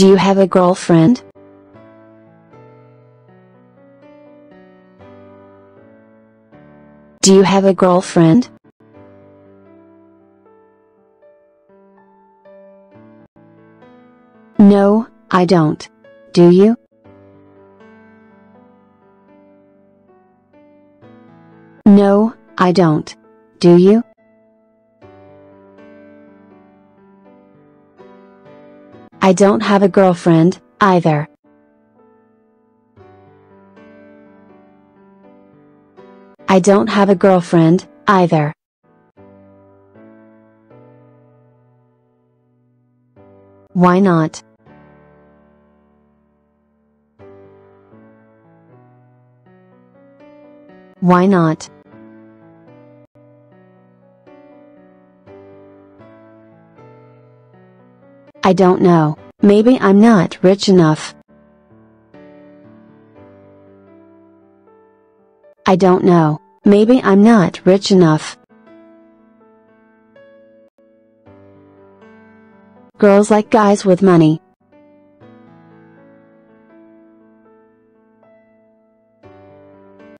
Do you have a girlfriend? Do you have a girlfriend? No, I don't. Do you? No, I don't. Do you? I don't have a girlfriend, either. I don't have a girlfriend, either. Why not? Why not? I don't know, maybe I'm not rich enough. I don't know, maybe I'm not rich enough. Girls like guys with money.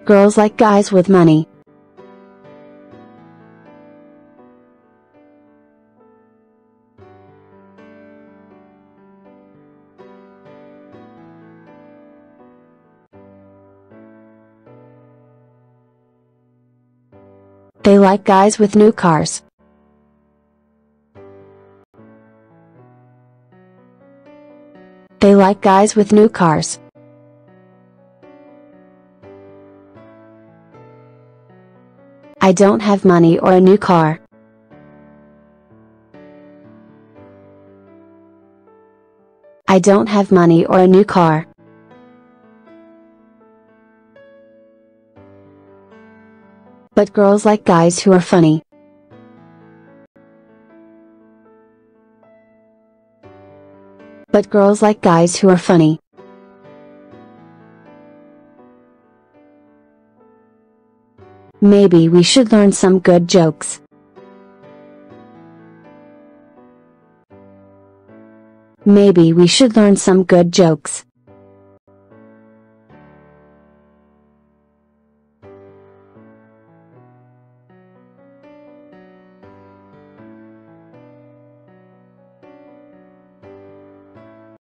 Girls like guys with money. They like guys with new cars. They like guys with new cars. I don't have money or a new car. I don't have money or a new car. But girls like guys who are funny. But girls like guys who are funny. Maybe we should learn some good jokes. Maybe we should learn some good jokes.